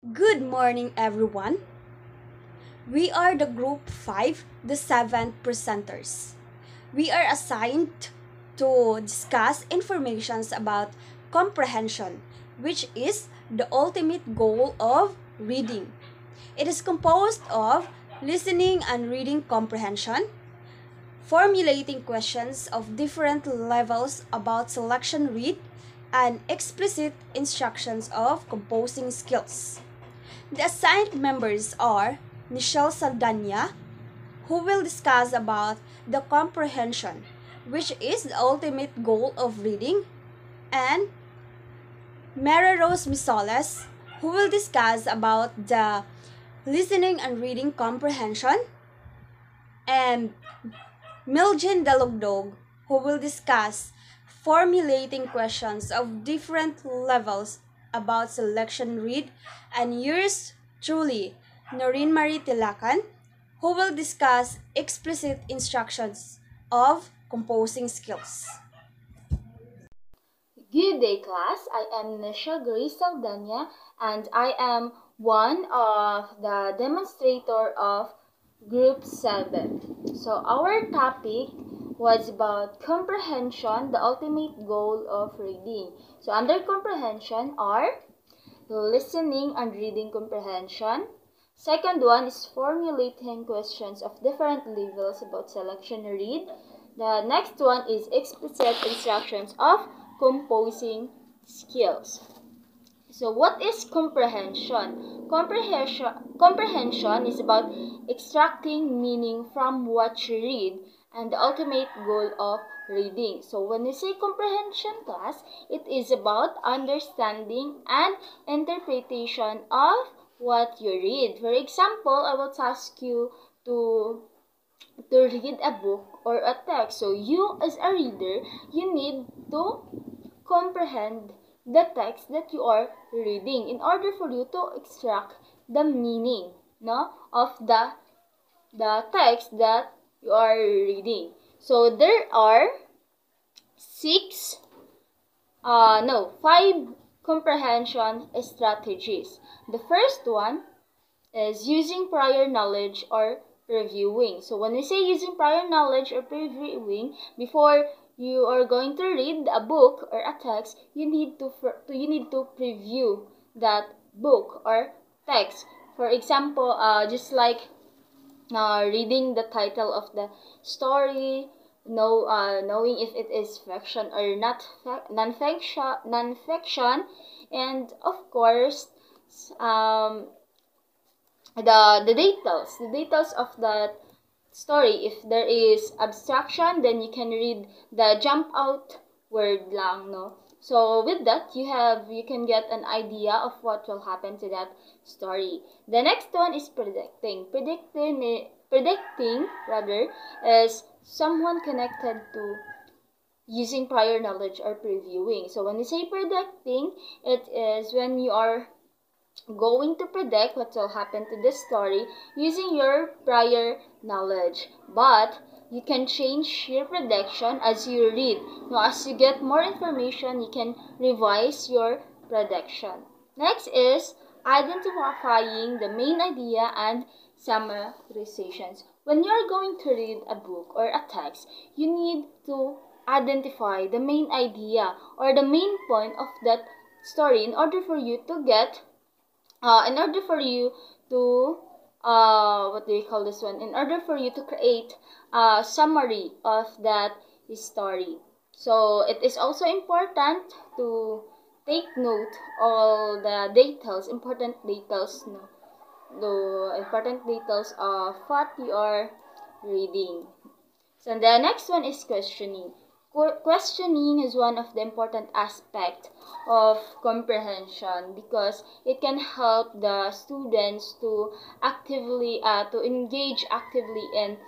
Good morning, everyone. We are the group 5, the seventh presenters. We are assigned to discuss informations about comprehension, which is the ultimate goal of reading. It is composed of listening and reading comprehension, formulating questions of different levels about selection read, and explicit instructions of composing skills. The assigned members are Michelle Saldana, who will discuss about the comprehension, which is the ultimate goal of reading, and Mary Rose Misoles, who will discuss about the listening and reading comprehension, and Meljean Dalugdog, who will discuss formulating questions of different levels about selection read, and yours truly, Noreen Marie Tilakan, who will discuss explicit instructions of composing skills. Good day, class. I am Nisha Grace Saldana, and I am one of the demonstrator of Group 7. So our topic was about comprehension, the ultimate goal of reading. So under comprehension are listening and reading comprehension. Second one is formulating questions of different levels about selection read. The next one is explicit instructions of composing skills. So what is comprehension? Comprehension, comprehension is about extracting meaning from what you read and the ultimate goal of reading. So when we say comprehension class, it is about understanding and interpretation of what you read. For example, I will ask you to to read a book or a text. So you as a reader, you need to comprehend the text that you are reading in order for you to extract the meaning no of the the text that you are reading. So there are six, uh, no, five comprehension strategies. The first one is using prior knowledge or reviewing. So when we say using prior knowledge or previewing, before you are going to read a book or a text, you need to you need to preview that book or text. For example, uh, just like uh, reading the title of the story, know uh, knowing if it is fiction or not non-fiction, non-fiction, and of course, um, the the details, the details of the story. If there is abstraction, then you can read the jump out word lang, no. So with that, you have you can get an idea of what will happen to that story. The next one is predicting. Predicting, predicting rather, is someone connected to using prior knowledge or previewing. So when you say predicting, it is when you are going to predict what will happen to the story using your prior knowledge. But you can change your prediction as you read. Now, as you get more information, you can revise your prediction. Next is identifying the main idea and summarizations. When you're going to read a book or a text, you need to identify the main idea or the main point of that story in order for you to get, uh, in order for you to uh, what do you call this one? In order for you to create a summary of that story. So it is also important to take note all the details, important details, no, the important details of what you are reading. So the next one is questioning. Questioning is one of the important aspects of comprehension because it can help the students to actively uh, to engage actively in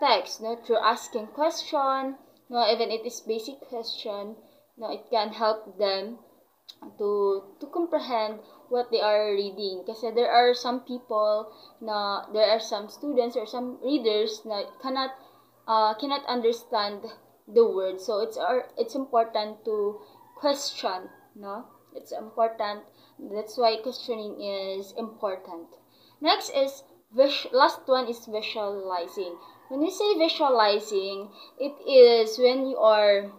text no through asking question no even it is basic question no it can help them to to comprehend what they are reading. Kasi there are some people na there are some students or some readers na cannot uh, cannot understand the word. So it's our it's important to question, no? It's important That's why questioning is important. Next is last one is visualizing. When we say visualizing, it is when you are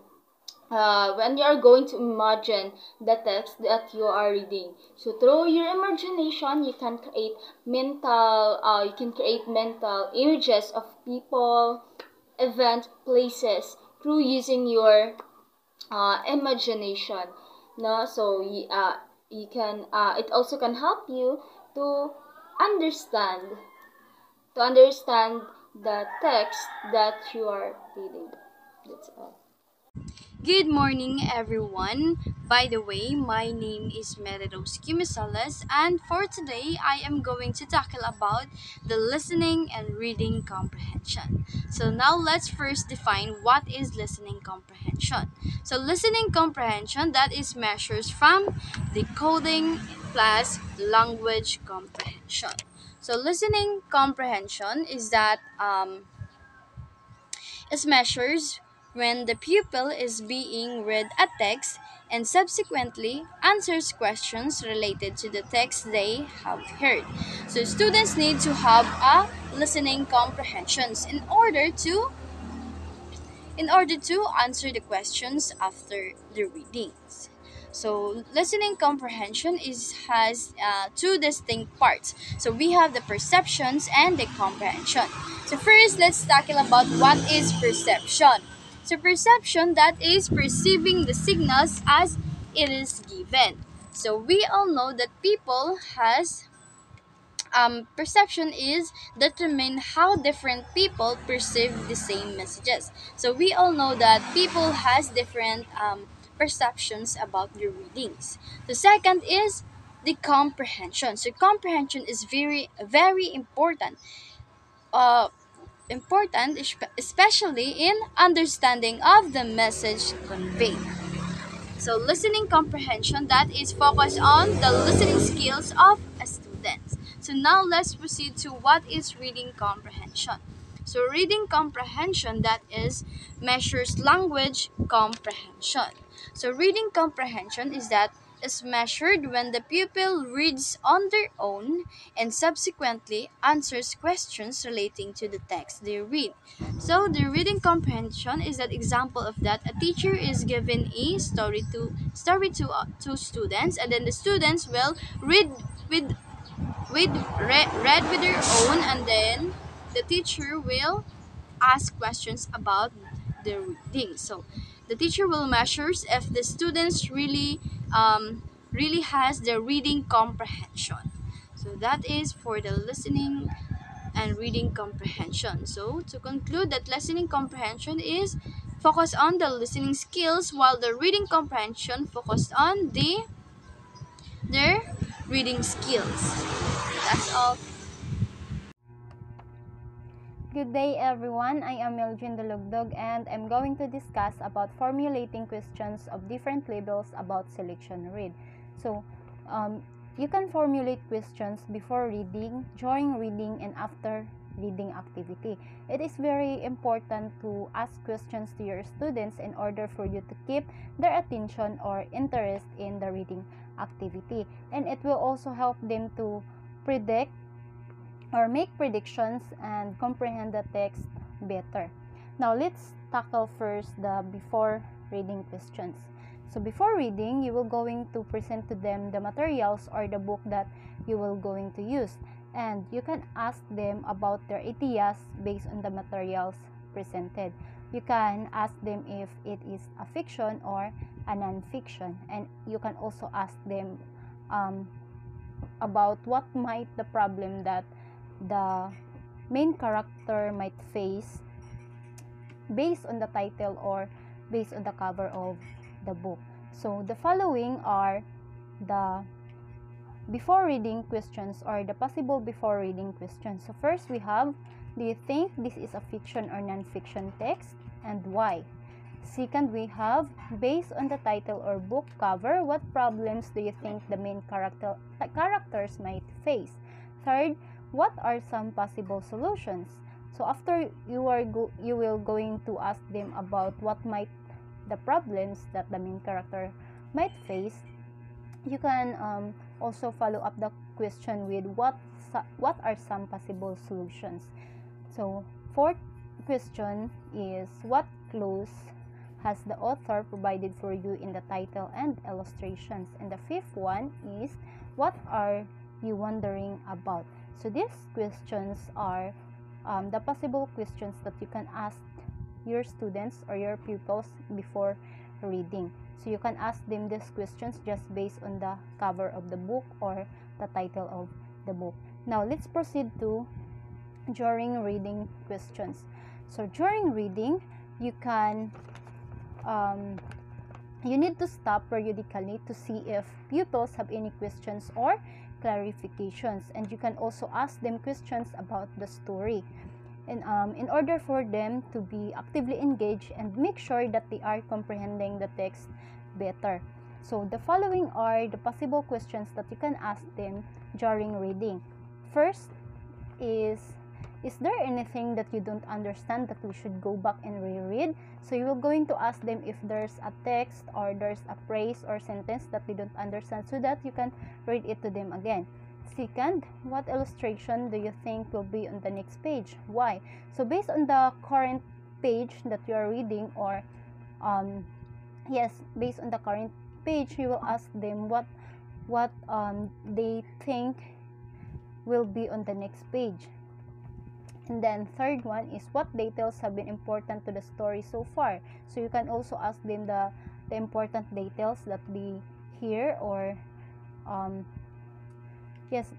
uh, when you are going to imagine the text that you are reading. So through your imagination, you can create mental, uh, you can create mental images of people, event, places through using your uh, imagination. No, so uh, you can. Uh, it also can help you to understand, to understand the text that you are reading. That's all. Good morning, everyone. By the way, my name is Mary Rose Kimisales, and for today, I am going to tackle about the listening and reading comprehension. So now let's first define what is listening comprehension. So listening comprehension that is measures from decoding plus language comprehension. So listening comprehension is that um, is measures when the pupil is being read a text and subsequently answers questions related to the text they have heard. So students need to have a listening comprehensions in order to in order to answer the questions after the readings. So listening comprehension is has uh, two distinct parts. So we have the perceptions and the comprehension. So first, let's tackle about what is perception. So perception that is perceiving the signals as it is given. So we all know that people has um, perception is determine how different people perceive the same messages. So we all know that people has different um, perceptions about the readings. The second is the comprehension. So comprehension is very very important. Uh, important especially in understanding of the message conveyed. So listening comprehension that is focused on the listening skills of a student. So now let's proceed to what is reading comprehension. So reading comprehension that is measures language comprehension. So reading comprehension is that is measured when the pupil reads on their own and subsequently answers questions relating to the text they read. So the reading comprehension is an example of that a teacher is given a story to story to uh, to students and then the students will read with with read, read with their own and then the teacher will ask questions about the reading. So the teacher will measures if the students really um, really has the reading comprehension. So that is for the listening and reading comprehension. So to conclude that listening comprehension is focused on the listening skills while the reading comprehension focused on the their reading skills. That's all. Good day everyone, I am Melvin Dalugdog and I'm going to discuss about formulating questions of different levels about selection read. So, um, you can formulate questions before reading, during reading, and after reading activity. It is very important to ask questions to your students in order for you to keep their attention or interest in the reading activity. And it will also help them to predict or make predictions and comprehend the text better. Now, let's tackle first the before reading questions. So before reading, you will going to present to them the materials or the book that you will going to use and you can ask them about their ideas based on the materials presented. You can ask them if it is a fiction or a non-fiction and you can also ask them um, about what might the problem that the main character might face based on the title or based on the cover of the book. So the following are the before reading questions or the possible before reading questions. So first we have do you think this is a fiction or non-fiction text and why? Second, we have based on the title or book cover, what problems do you think the main character characters might face? Third, what are some possible solutions? So after you are go- you will going to ask them about what might the problems that the main character might face. You can um, also follow up the question with what what are some possible solutions? So fourth question is what clues has the author provided for you in the title and illustrations? And the fifth one is what are you wondering about so these questions are um, the possible questions that you can ask your students or your pupils before reading so you can ask them these questions just based on the cover of the book or the title of the book. Now let's proceed to during reading questions. So during reading, you can um, you need to stop periodically to see if pupils have any questions or clarifications and you can also ask them questions about the story and um, in order for them to be actively engaged and make sure that they are comprehending the text better. So the following are the possible questions that you can ask them during reading. First is is there anything that you don't understand that we should go back and reread? So you are going to ask them if there's a text or there's a phrase or sentence that they don't understand so that you can read it to them again. Second, what illustration do you think will be on the next page? Why? So based on the current page that you are reading or um, yes, based on the current page, you will ask them what what um, they think will be on the next page. And then third one is what details have been important to the story so far. So you can also ask them the, the important details that be here or um, yes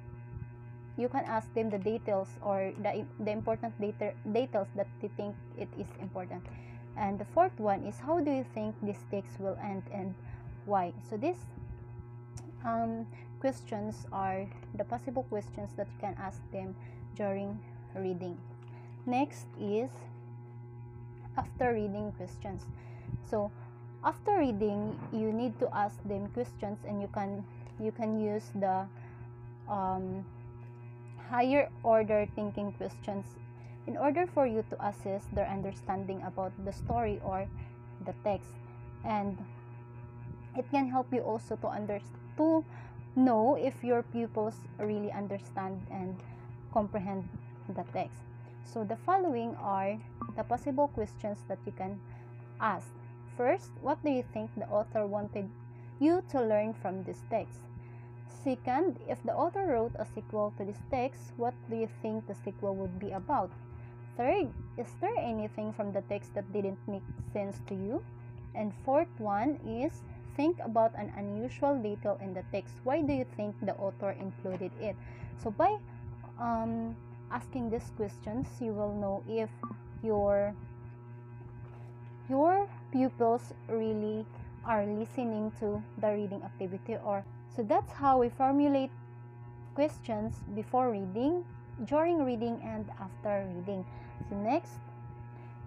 you can ask them the details or the, the important data, details that they think it is important and the fourth one is how do you think this text will end and why so these um, questions are the possible questions that you can ask them during reading. Next is after reading questions. So after reading you need to ask them questions and you can you can use the um, higher order thinking questions. In order for you to assess their understanding about the story or the text. And it can help you also to under to know if your pupils really understand and comprehend the text so the following are the possible questions that you can ask first what do you think the author wanted you to learn from this text Second, if the author wrote a sequel to this text, what do you think the sequel would be about? Third, is there anything from the text that didn't make sense to you? And fourth one is think about an unusual detail in the text. Why do you think the author included it? So by um, asking these questions, you will know if your your pupils really are listening to the reading activity or so that's how we formulate questions before reading, during reading, and after reading. So next,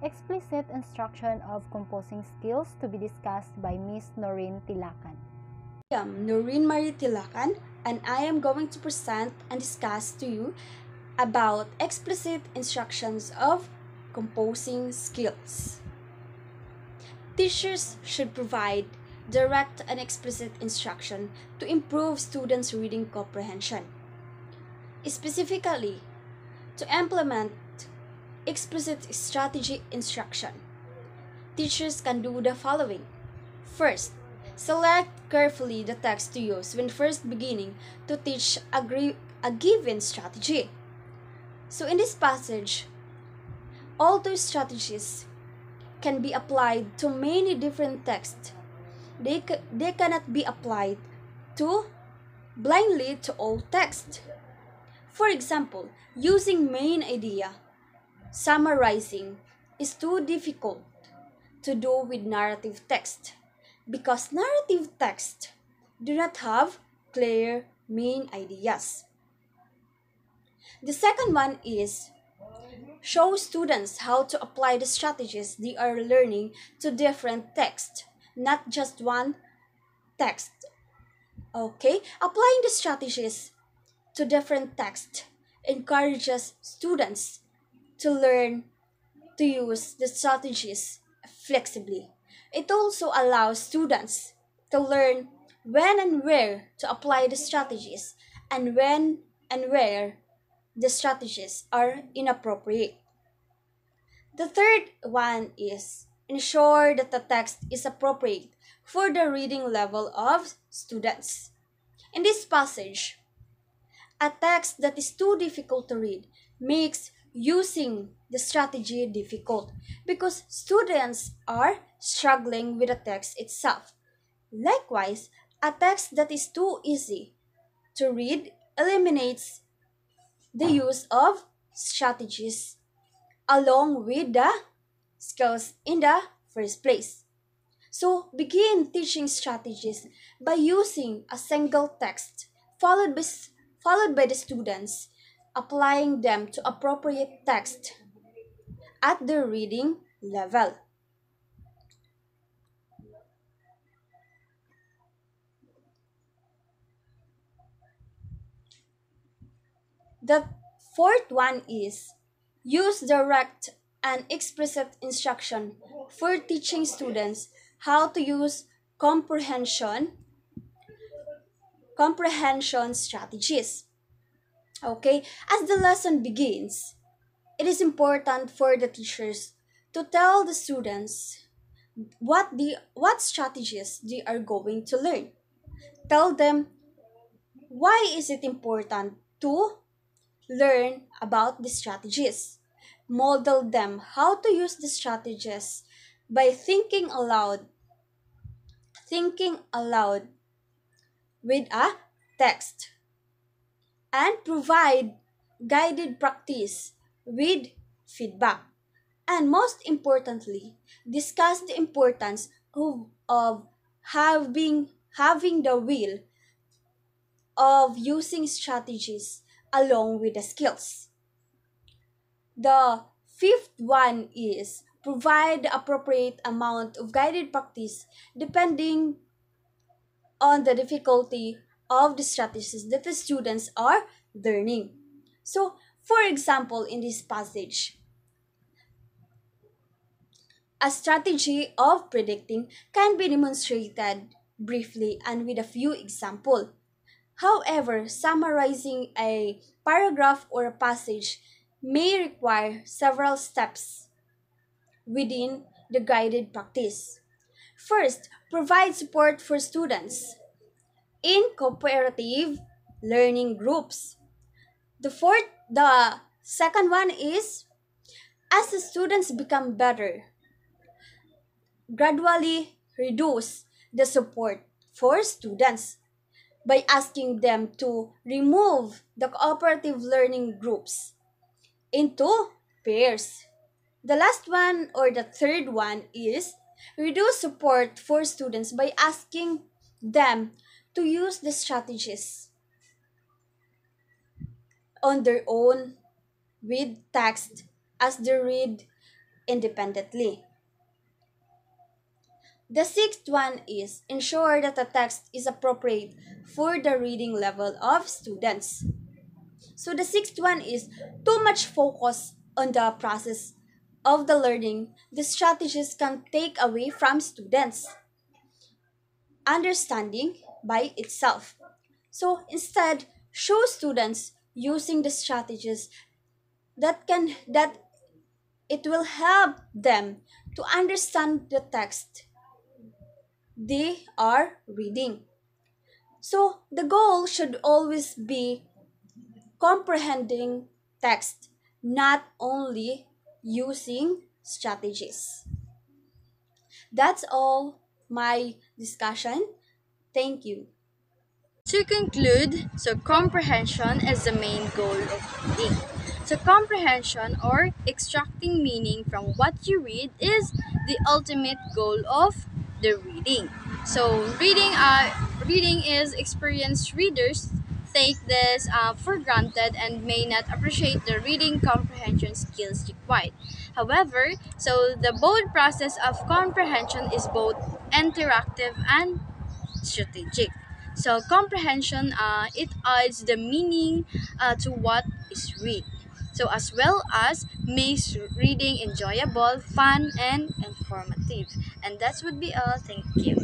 explicit instruction of composing skills to be discussed by Miss Noreen Tilakan. I am Noreen Marie Tilakan and I am going to present and discuss to you about explicit instructions of composing skills. Teachers should provide direct and explicit instruction to improve students' reading comprehension. Specifically, to implement explicit strategy instruction, teachers can do the following. First, select carefully the text to use when first beginning to teach a, a given strategy. So in this passage, all those strategies can be applied to many different texts they, they cannot be applied to blindly to all text. For example, using main idea, summarizing is too difficult to do with narrative text because narrative text do not have clear main ideas. The second one is show students how to apply the strategies they are learning to different texts not just one text. Okay, applying the strategies to different text encourages students to learn to use the strategies flexibly. It also allows students to learn when and where to apply the strategies and when and where the strategies are inappropriate. The third one is ensure that the text is appropriate for the reading level of students. In this passage, a text that is too difficult to read makes using the strategy difficult because students are struggling with the text itself. Likewise, a text that is too easy to read eliminates the use of strategies along with the skills in the first place. So begin teaching strategies by using a single text followed by, followed by the students applying them to appropriate text at the reading level. The fourth one is use direct and explicit instruction for teaching students how to use comprehension comprehension strategies. Okay, as the lesson begins, it is important for the teachers to tell the students what the what strategies they are going to learn. Tell them why is it important to learn about the strategies. Model them how to use the strategies by thinking aloud. Thinking aloud with a text. And provide guided practice with feedback. And most importantly, discuss the importance of, of having having the will of using strategies along with the skills. The fifth one is provide the appropriate amount of guided practice depending on the difficulty of the strategies that the students are learning. So, for example, in this passage, a strategy of predicting can be demonstrated briefly and with a few examples. However, summarizing a paragraph or a passage may require several steps within the guided practice. First, provide support for students in cooperative learning groups. The fourth, the second one is as the students become better, gradually reduce the support for students by asking them to remove the cooperative learning groups into pairs. The last one or the third one is reduce support for students by asking them to use the strategies on their own with text as they read independently. The sixth one is ensure that the text is appropriate for the reading level of students. So the sixth one is too much focus on the process of the learning. The strategies can take away from students understanding by itself. So instead, show students using the strategies that can that it will help them to understand the text they are reading. So the goal should always be comprehending text, not only using strategies. That's all my discussion. Thank you. To conclude, so comprehension is the main goal of reading. So comprehension or extracting meaning from what you read is the ultimate goal of the reading. So reading, uh, reading is experienced readers take this uh, for granted and may not appreciate the reading comprehension skills required. However, so the both process of comprehension is both interactive and strategic. So comprehension, uh, it adds the meaning uh, to what is read. So as well as makes reading enjoyable, fun, and informative. And that would be all. Thank you.